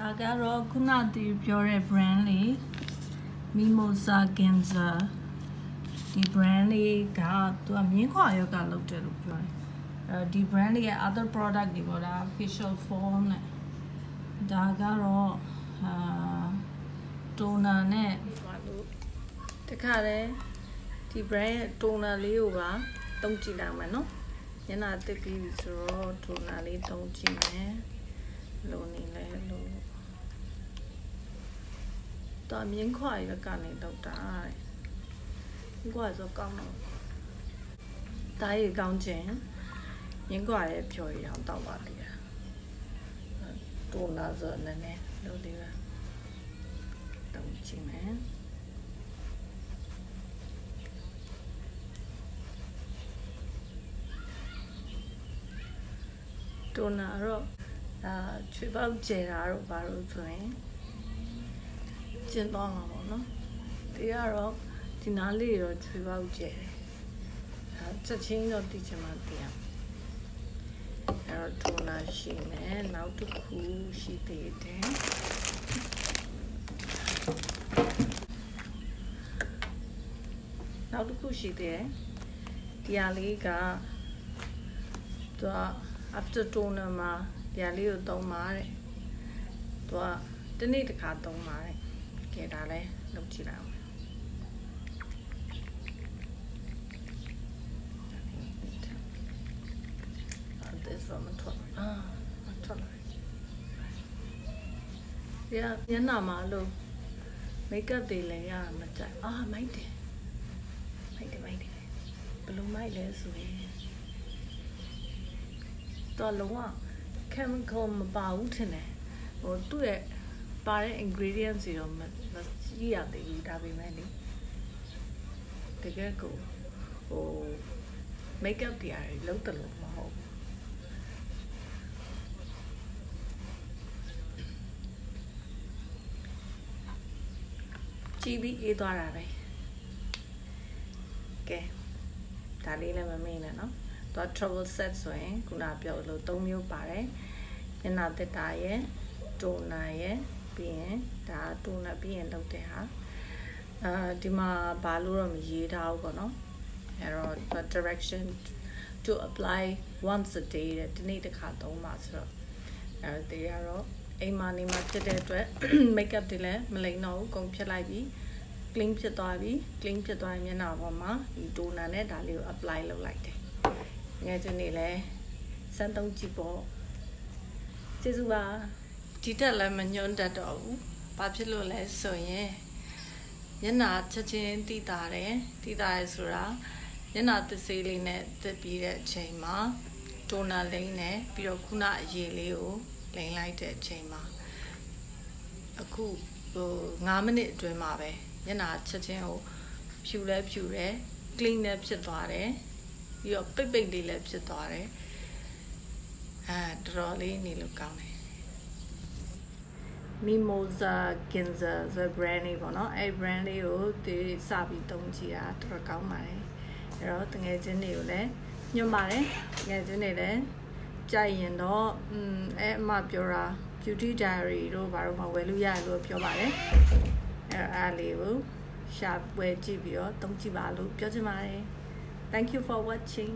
ဒါကတော့ခုနတည်းပြောတဲ့ brand လေး Mimosa Ginza ဒီ brand လေးကသူကမြင်းခွာရောက်ကလုပ်တယ်လို့ပြောတယ်အဲဒီ brand လေးရဲ့ other product တွေပေါ့ဒါ facial foam နဲ့ဒါကတော့အာ toner နဲ့တခါတည်းဒီ brand ရဲ့ toner လေးကိုပါတုံးကြည့်လိုက်မယ်နော်ညနာတက်ပြီးပြီဆိုတော့ toner လေးတုံးကြည့်မယ်လိုနေလဲလို့ တော့မြင်းခွာရကနေတော့တာတဲ့မြင်းခွာဆိုကောင်းတော့တားရီကောင်းခြင်းမြင်းခွာရဲ့ဖြော်ရအောင်တောက်ပါလိမ့်တယ်တိုနာဆိုနည်းနည်းလို့ဒီ ကတုံးကြည့်မယ်တိုနာတော့အာချွေပေါက်ကျဲတာတော့ဘာလို့ဆိုရင်ကျင်းသွားမှာပေါ့နော်ဒီကတော့ဒီနားလေးတော့ချွေပေါက်ကျဲတယ်အဲချက်ချင်းတော့တည်ချင်မှတည်ရအဲ့တော့တိုနာရှိမယ်နောက်တစ်ခုရှိသေးတယ်နောက်တစ်ခုရှိသေးတယ်ဒီဟာလေးကသူက after toner မှာဒီဟာလေးကိုသုံးပါတဲ့သူကတနေ့တစ်ခါသုံးပါတဲ့ ကဲဒါလဲလုပ်ကြည့်လိုက်အောင်အဲ့ဒါမထွက်အာမထွက်လိုက်ဒီညနာမှာလို့မိတ်ကပ်တွေလည်းရမကြိုက်အာမိုက်တယ်မိုက်တယ်မိုက်တယ်ဘယ်လိုမိုက်လဲဆိုရင်တော့လုံးဝ chemical မပါဘူးထင်တယ်ဟိုသူ့ရဲ့ ပါတဲ့ ingredients တွေတော့မကြည့်ရသေးဘူးဒါပေမဲ့လေတကယ်ကိုဟို makeup တွေအရလုံးတယ်လို့မဟုတ်ဘူးကြည့်ပြီးအေးသွားတာပဲကဲဒါလေးလည်းမမေ့နဲ့နော်သွား trouble set ဆိုရင်ခုနပြောလို့၃မျိုးပါတယ်မျက်နှာတက်တာရယ်တိုနာရယ် ပြီးရင်ဒါတိုနာပြီးရင်လုပ်တဲ့ဟာအာဒီမှာဘာလို့တော့မရေးထားဘူးပေါ့နော်အဲ့တော့ direction to apply once a day တဲ့ဒီနေ့တစ်ခါသုံးပါဆိုတော့အဲ့ဒီကတော့အိမ်မှာနေမှာဖြစ်တဲ့အတွက် makeup တွေလည်းမလိမ့်တော့ဘူးကုန်ဖြစ်လိုက်ပြီး clean ဖြစ်သွားပြီ clean ဖြစ်သွားရင်မျက်နှာပေါ်မှာဒီတိုနာနဲ့ဒါလေးကို apply လုပ်လိုက်တယ်ငယ်ချင်းနေလဲစမ်းသုံးကြည့်ပေါ့ကျေးဇူးပါ ဒီတက်လည်းမညွန်းတတ်တော့ဘူးဘာဖြစ်လို့လဲဆိုရင်ညနာချက်ချင်းတည်တာတယ်တည်တာရဆိုတာညနာသစ်စေးလေးနဲ့တက်ပြီးတဲ့အချိန်မှာတိုနာလိမ့်နဲ့ပြီးတော့ခုနအရေးလေးကိုလိမ့်လိုက်တဲ့အချိန်မှာအခုဟို9မိနစ်အတွင်းမှာပဲညနာချက်ချင်းကိုဖြူလဲဖြူတယ် clean နဲ့ဖြစ်သွားတယ်ပြီးတော့ပိတ်ပိတ်လေးလည်းဖြစ်သွားတယ်အဲတော်တော်လေးနေလို့ကောင်းတယ် Mimosa Ginza ဆို brand လေးပေါ့နော်အဲ brand လေးကိုဒီစပြီးတုံးကြည့်တာတော်တော်ကောင်းပါတယ်အဲတော့တငယ်ချင်းတွေကိုလည်းညွှန်ပါတယ်တငယ်ချင်းတွေလည်းကြိုက်ရင်တော့อืมအဲအမပြောတာ beauty diary တို့ဘာလို့မဝယ်လို့ရတယ်လို့ပြောပါတယ်အဲအားလေးကိုရှာဝယ်ကြည့်ပြီးတော့တုံးကြည့်ပါလို့ပြောချင်ပါတယ် Thank you for watching.